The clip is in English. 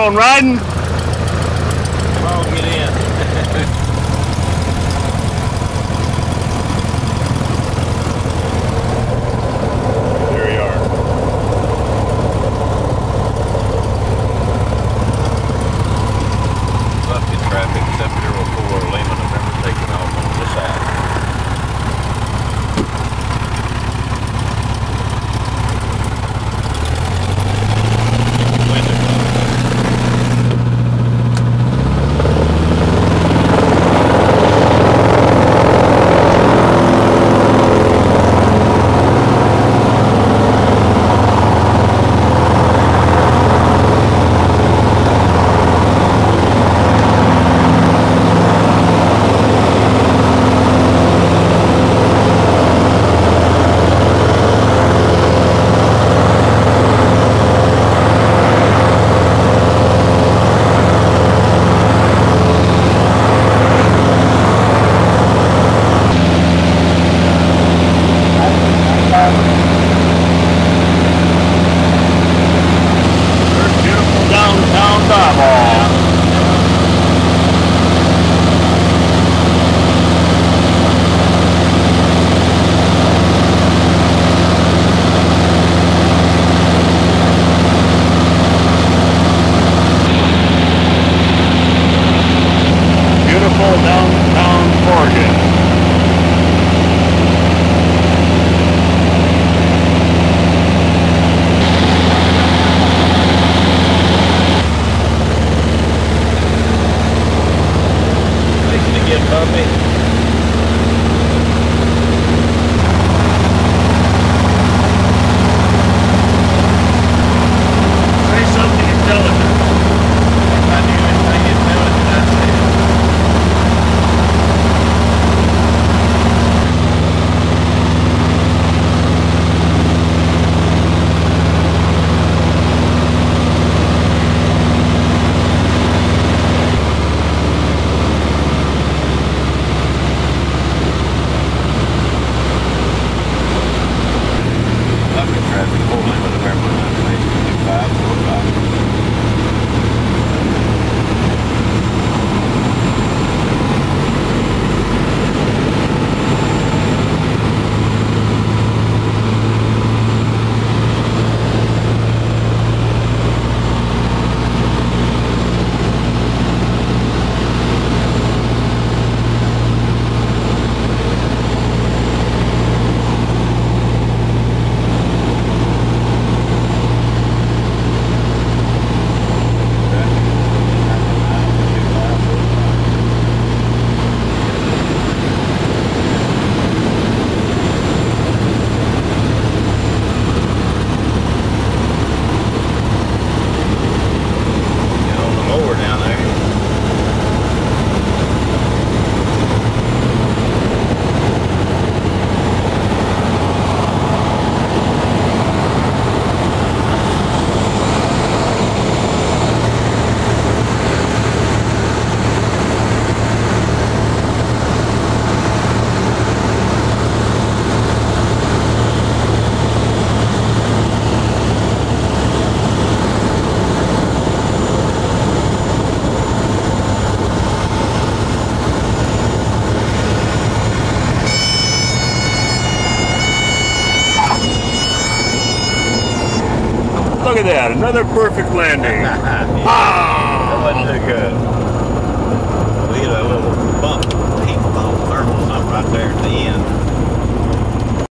on riding. at that, another perfect landing. yeah. ah! That wasn't too good. We had a little bump, thermal right there at the end.